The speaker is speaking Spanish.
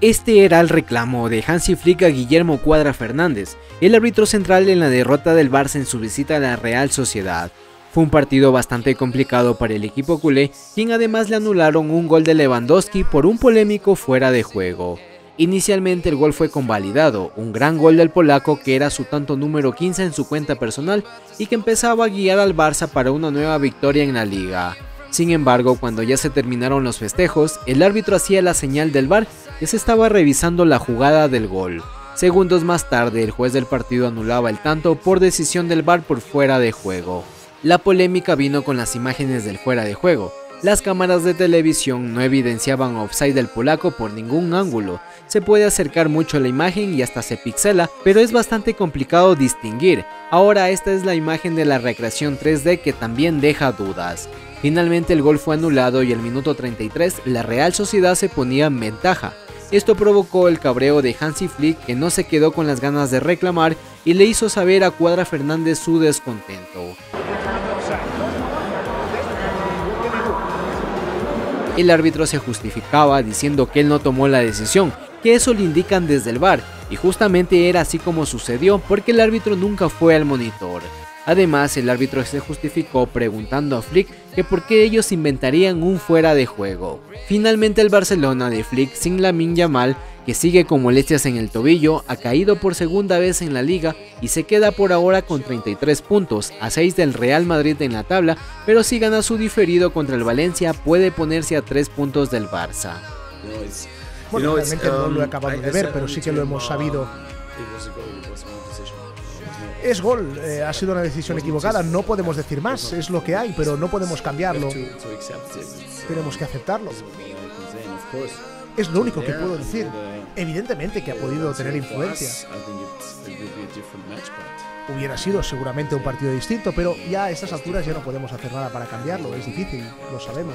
Este era el reclamo de Hansi Flick a Guillermo Cuadra Fernández, el árbitro central en la derrota del Barça en su visita a la Real Sociedad. Fue un partido bastante complicado para el equipo culé, quien además le anularon un gol de Lewandowski por un polémico fuera de juego. Inicialmente el gol fue convalidado, un gran gol del polaco que era su tanto número 15 en su cuenta personal y que empezaba a guiar al Barça para una nueva victoria en la liga. Sin embargo, cuando ya se terminaron los festejos, el árbitro hacía la señal del bar que se estaba revisando la jugada del gol. Segundos más tarde, el juez del partido anulaba el tanto por decisión del bar por fuera de juego. La polémica vino con las imágenes del fuera de juego. Las cámaras de televisión no evidenciaban offside del polaco por ningún ángulo. Se puede acercar mucho la imagen y hasta se pixela, pero es bastante complicado distinguir. Ahora esta es la imagen de la recreación 3D que también deja dudas. Finalmente el gol fue anulado y al minuto 33 la Real Sociedad se ponía en ventaja. Esto provocó el cabreo de Hansi Flick que no se quedó con las ganas de reclamar y le hizo saber a Cuadra Fernández su descontento. El árbitro se justificaba diciendo que él no tomó la decisión, que eso le indican desde el bar, y justamente era así como sucedió porque el árbitro nunca fue al monitor. Además, el árbitro se justificó preguntando a Flick que por qué ellos inventarían un fuera de juego. Finalmente el Barcelona de Flick sin Lamin Yamal, que sigue con molestias en el tobillo, ha caído por segunda vez en la liga y se queda por ahora con 33 puntos, a 6 del Real Madrid en la tabla, pero si gana su diferido contra el Valencia puede ponerse a 3 puntos del Barça. Bueno, realmente no lo he acabado de ver, pero sí que lo hemos sabido es gol, eh, ha sido una decisión equivocada, no podemos decir más, es lo que hay, pero no podemos cambiarlo. Tenemos que aceptarlo. Es lo único que puedo decir. Evidentemente que ha podido tener influencia. Hubiera sido seguramente un partido distinto, pero ya a estas alturas ya no podemos hacer nada para cambiarlo, es difícil, lo sabemos.